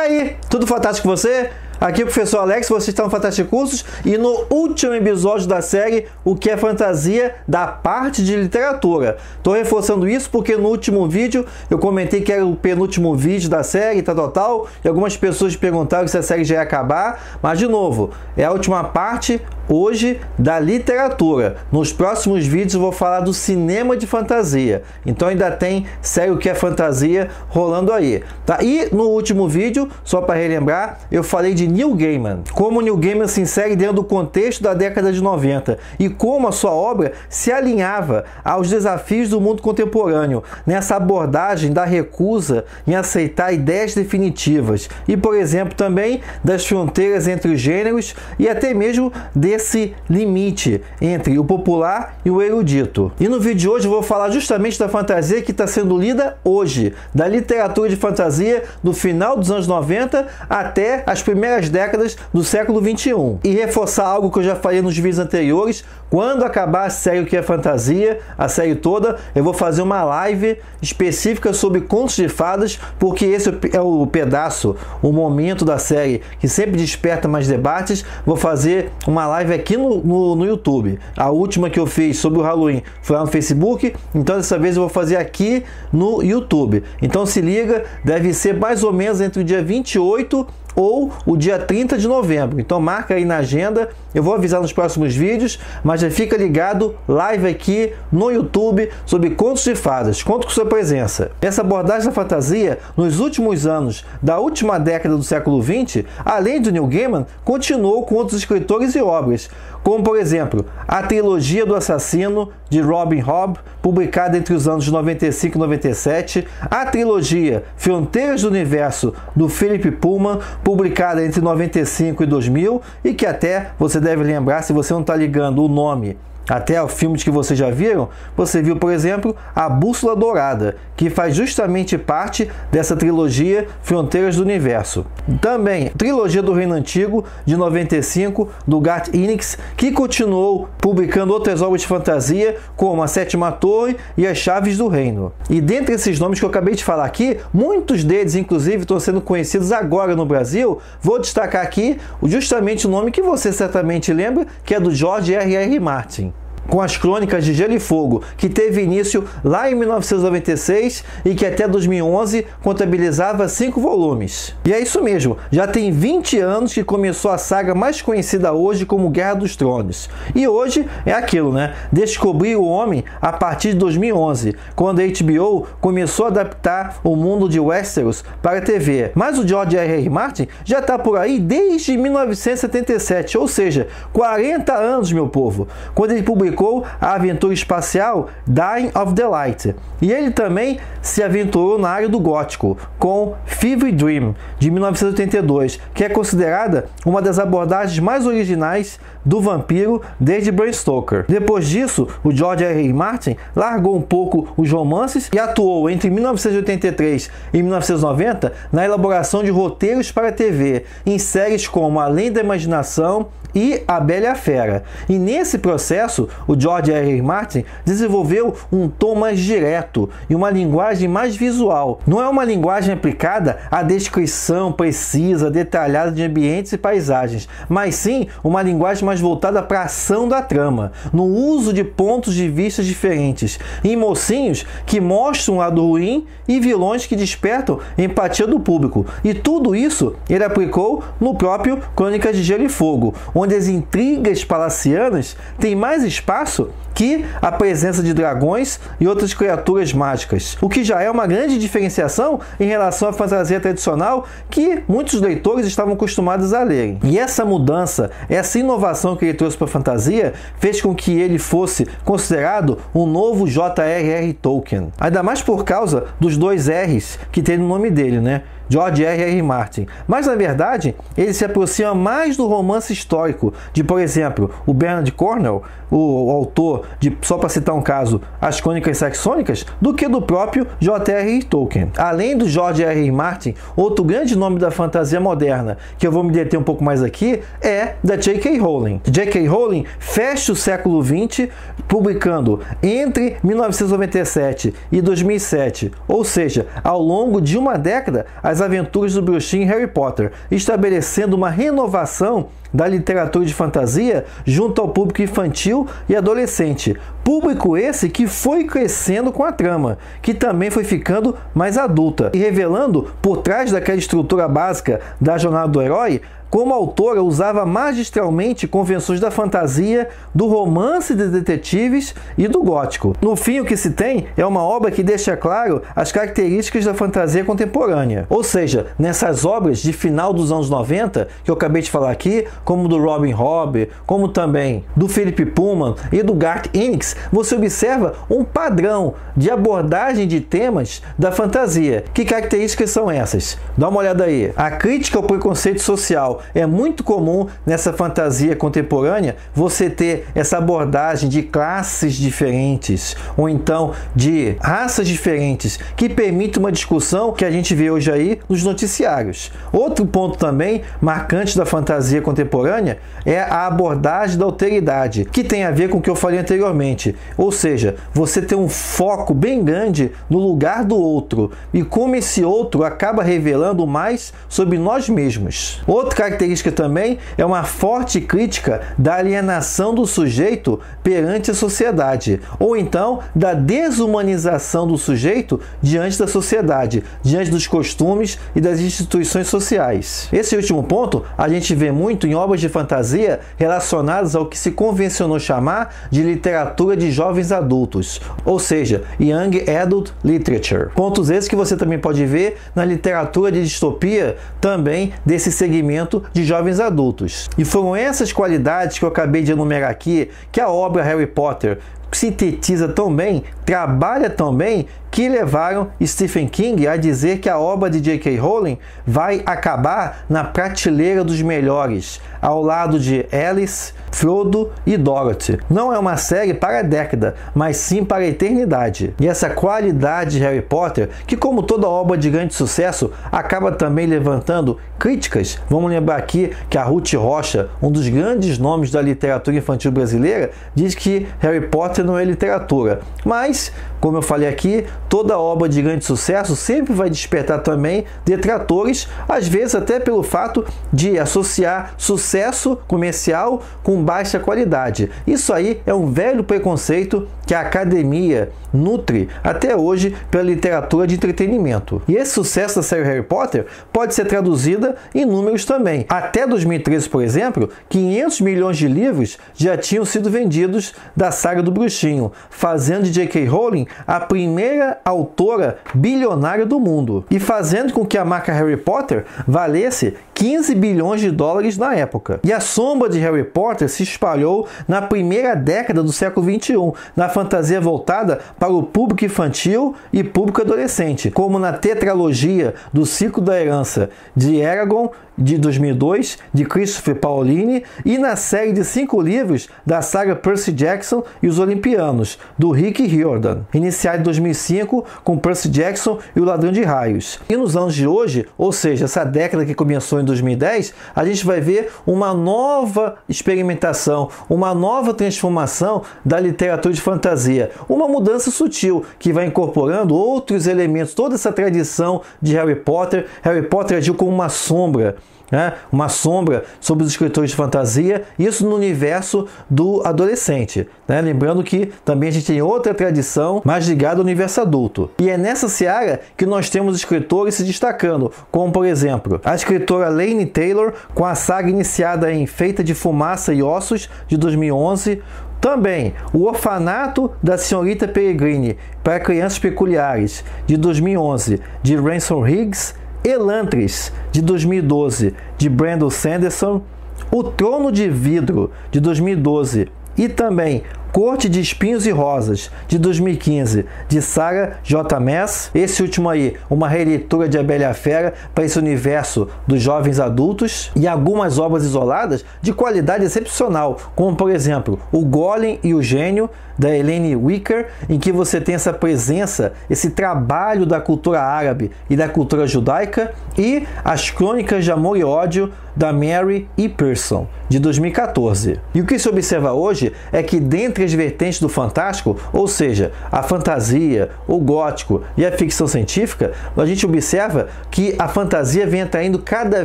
aí, tudo fantástico com você? Aqui o professor Alex, vocês estão no Fantástico Cursos e no último episódio da série O que é fantasia da parte de literatura. Estou reforçando isso porque no último vídeo eu comentei que era o penúltimo vídeo da série, tal, tal, tal, e algumas pessoas perguntaram se a série já ia acabar, mas de novo, é a última parte hoje da literatura. Nos próximos vídeos eu vou falar do cinema de fantasia. Então ainda tem série O que é fantasia rolando aí. Tá? E no último vídeo, só para relembrar, eu falei de Neil Gaiman. Como Neil Gaiman se insere dentro do contexto da década de 90 e como a sua obra se alinhava aos desafios do mundo contemporâneo nessa abordagem da recusa em aceitar ideias definitivas e, por exemplo, também das fronteiras entre os gêneros e até mesmo desse limite entre o popular e o erudito. E no vídeo de hoje eu vou falar justamente da fantasia que está sendo lida hoje, da literatura de fantasia do final dos anos 90 até as primeiras primeiras décadas do século 21 e reforçar algo que eu já falei nos vídeos anteriores. Quando acabar a série que é fantasia, a série toda, eu vou fazer uma live específica sobre contos de fadas, porque esse é o pedaço, o momento da série que sempre desperta mais debates. Vou fazer uma live aqui no, no, no YouTube. A última que eu fiz sobre o Halloween foi lá no Facebook, então dessa vez eu vou fazer aqui no YouTube. Então se liga, deve ser mais ou menos entre o dia 28 ou o dia 30 de novembro. Então marca aí na agenda, eu vou avisar nos próximos vídeos, mas já fica ligado, live aqui no YouTube sobre contos de fadas. Conto com sua presença. Essa abordagem da fantasia, nos últimos anos da última década do século XX, além do Neil Gaiman, continuou com outros escritores e obras, como por exemplo a trilogia do assassino de Robin Hobb, publicada entre os anos 95 e 97, a trilogia Fronteiras do Universo do Philip Pullman, publicada entre 95 e 2000 e que até você deve lembrar se você não está ligando o nome até o filmes que vocês já viram, você viu, por exemplo, A Bússola Dourada, que faz justamente parte dessa trilogia Fronteiras do Universo. Também, trilogia do Reino Antigo, de 95, do Garth Enix, que continuou publicando outras obras de fantasia, como A Sétima Torre e As Chaves do Reino. E dentre esses nomes que eu acabei de falar aqui, muitos deles, inclusive, estão sendo conhecidos agora no Brasil, vou destacar aqui justamente o nome que você certamente lembra, que é do George R. R. Martin com as crônicas de Gelo e Fogo, que teve início lá em 1996 e que até 2011 contabilizava cinco volumes. E é isso mesmo, já tem 20 anos que começou a saga mais conhecida hoje como Guerra dos Tronos. E hoje é aquilo, né? Descobrir o homem a partir de 2011, quando a HBO começou a adaptar o mundo de Westeros para a TV. Mas o George R. R. Martin já está por aí desde 1977, ou seja, 40 anos, meu povo, quando ele publicou publicou a aventura espacial Dying of the Light. E ele também se aventurou na área do gótico com Fever Dream de 1982, que é considerada uma das abordagens mais originais do vampiro desde Bram Stoker. Depois disso, o George R. R. Martin largou um pouco os romances e atuou entre 1983 e 1990 na elaboração de roteiros para TV em séries como Além da Imaginação e A Bela e a Fera. E nesse processo, o George R. R. Martin desenvolveu um tom mais direto e uma linguagem mais visual. Não é uma linguagem aplicada à descrição precisa, detalhada de ambientes e paisagens, mas sim uma linguagem mais voltada para a ação da trama, no uso de pontos de vista diferentes, em mocinhos que mostram um lado ruim e vilões que despertam empatia do público. E tudo isso ele aplicou no próprio Crônicas de Gelo e Fogo, onde as intrigas palacianas têm mais espaço que a presença de dragões e outras criaturas mágicas, o que já é uma grande diferenciação em relação à fantasia tradicional que muitos leitores estavam acostumados a lerem. E essa mudança, essa inovação que ele trouxe para a fantasia, fez com que ele fosse considerado um novo J.R.R. Tolkien. Ainda mais por causa dos dois R's que tem no nome dele, né? George R. R. Martin. Mas na verdade, ele se aproxima mais do romance histórico de, por exemplo, o Bernard Cornwell, o, autor de, só para citar um caso, As Crônicas Saxônicas, do que do próprio J. R. Tolkien. Além do George R. R. Martin, outro grande nome da fantasia moderna, que eu vou me deter um pouco mais aqui, é da J.K. Rowling. J.K. Rowling fecha o século XX publicando entre 1997 e 2007, ou seja, ao longo de uma década, as as aventuras do bruxinho Harry Potter, estabelecendo uma renovação da literatura de fantasia junto ao público infantil e adolescente. Público esse que foi crescendo com a trama, que também foi ficando mais adulta e revelando por trás daquela estrutura básica da jornada do herói como autora, usava magistralmente convenções da fantasia, do romance de detetives e do gótico. No fim, o que se tem é uma obra que deixa claro as características da fantasia contemporânea. Ou seja, nessas obras de final dos anos 90, que eu acabei de falar aqui, como do Robin Hobb, como também do Philip Pullman e do Garth Ennis, você observa um padrão de abordagem de temas da fantasia. Que características são essas? Dá uma olhada aí. A crítica ao preconceito social é muito comum nessa fantasia contemporânea você ter essa abordagem de classes diferentes ou então de raças diferentes que permite uma discussão que a gente vê hoje aí nos noticiários. Outro ponto também marcante da fantasia contemporânea é a abordagem da alteridade, que tem a ver com o que eu falei anteriormente. Ou seja, você tem um foco bem grande no lugar do outro e como esse outro acaba revelando mais sobre nós mesmos. Outra característica também é uma forte crítica da alienação do sujeito perante a sociedade, ou então da desumanização do sujeito diante da sociedade, diante dos costumes e das instituições sociais. Esse último ponto a gente vê muito em obras de fantasia relacionadas ao que se convencionou chamar de literatura de jovens adultos, ou seja, Young Adult Literature. Pontos esses que você também pode ver na literatura de distopia também desse segmento de jovens adultos. E foram essas qualidades que eu acabei de enumerar aqui que a obra Harry Potter sintetiza tão bem, trabalha tão bem, que levaram Stephen King a dizer que a obra de J.K. Rowling vai acabar na prateleira dos melhores, ao lado de Alice, Frodo e Dorothy. Não é uma série para a década, mas sim para a eternidade. E essa qualidade de Harry Potter, que como toda obra de grande sucesso, acaba também levantando críticas. Vamos lembrar aqui que a Ruth Rocha, um dos grandes nomes da literatura infantil brasileira, diz que Harry Potter não é literatura. Mas, como eu falei aqui, toda obra de grande sucesso sempre vai despertar também detratores, às vezes até pelo fato de associar sucesso comercial com baixa qualidade. Isso aí é um velho preconceito que a academia nutre até hoje pela literatura de entretenimento. E esse sucesso da série Harry Potter pode ser traduzida em números também. Até 2013, por exemplo, 500 milhões de livros já tinham sido vendidos da saga do Bruxinho, fazendo de J.K. Rowling a primeira autora bilionária do mundo e fazendo com que a marca Harry Potter valesse 15 bilhões de dólares na época. E a sombra de Harry Potter se espalhou na primeira década do século 21, na fantasia voltada para o público infantil e público adolescente, como na tetralogia do Ciclo da Herança de Eragon de 2002, de Christopher Paolini, e na série de cinco livros da saga Percy Jackson e os Olimpianos, do Rick Riordan, iniciada em 2005 com Percy Jackson e o Ladrão de Raios. E nos anos de hoje, ou seja, essa década que começou em 2010, a gente vai ver uma nova experimentação, uma nova transformação da literatura de fantasia, uma mudança sutil que vai incorporando outros elementos, toda essa tradição de Harry Potter. Harry Potter agiu como uma sombra né? uma sombra sobre os escritores de fantasia, isso no universo do adolescente. Né? Lembrando que também a gente tem outra tradição mais ligada ao universo adulto. E é nessa seara que nós temos escritores se destacando, como por exemplo a escritora Lane Taylor, com a saga iniciada em Feita de Fumaça e Ossos, de 2011, também o Orfanato da Senhorita Peregrine para Crianças Peculiares, de 2011, de Ransom Higgs Elantris, de 2012, de Brandon Sanderson, O Trono de Vidro, de 2012, e também Corte de Espinhos e Rosas, de 2015, de Sarah J. Mess. Esse último aí, uma releitura de Abelha Fera para esse universo dos jovens adultos. E algumas obras isoladas de qualidade excepcional, como por exemplo O Golem e o Gênio, da Helene Wicker, em que você tem essa presença, esse trabalho da cultura árabe e da cultura judaica e As Crônicas de Amor e Ódio da Mary E. Pearson, de 2014. E o que se observa hoje é que, dentre as vertentes do fantástico, ou seja, a fantasia, o gótico e a ficção científica, a gente observa que a fantasia vem atraindo cada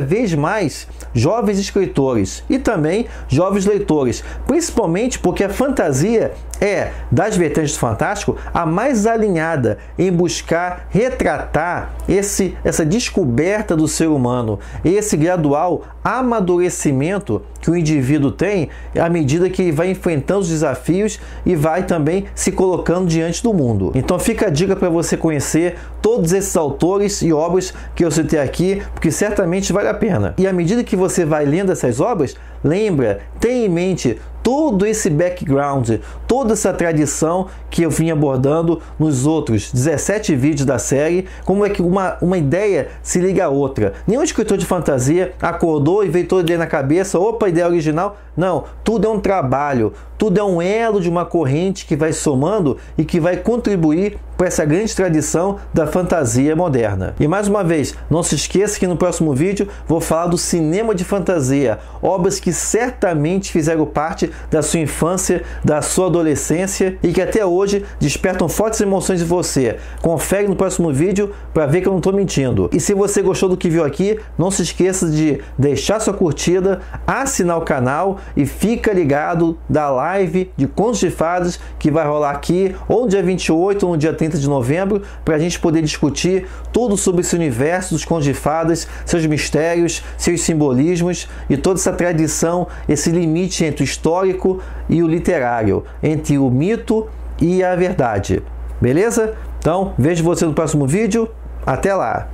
vez mais jovens escritores e também jovens leitores, principalmente porque a fantasia é, das vertentes do fantástico, a mais alinhada em buscar retratar esse, essa descoberta do ser humano, esse gradual amadurecimento que o indivíduo tem à medida que vai enfrentando os desafios e vai também se colocando diante do mundo. Então fica a dica para você conhecer todos esses autores e obras que eu citei aqui, porque certamente vale a pena. E à medida que você vai lendo essas obras, lembra, tenha em mente todo esse background, toda essa tradição que eu vim abordando nos outros 17 vídeos da série, como é que uma, uma ideia se liga a outra. Nenhum escritor de fantasia acordou e veio toda ideia na cabeça, opa, ideia original. Não, tudo é um trabalho, tudo é um elo de uma corrente que vai somando e que vai contribuir para essa grande tradição da fantasia moderna. E mais uma vez, não se esqueça que no próximo vídeo vou falar do cinema de fantasia, obras que certamente fizeram parte da sua infância, da sua adolescência e que até hoje despertam fortes emoções em você. Confere no próximo vídeo para ver que eu não estou mentindo. E se você gostou do que viu aqui, não se esqueça de deixar sua curtida, assinar o canal e fica ligado da live de contos de fadas que vai rolar aqui ou no dia 28 ou no dia 30 de novembro para a gente poder discutir tudo sobre esse universo dos contos de fadas, seus mistérios, seus simbolismos e toda essa tradição, esse limite entre o histórico e o literário, entre o mito e a verdade. Beleza? Então, vejo você no próximo vídeo. Até lá!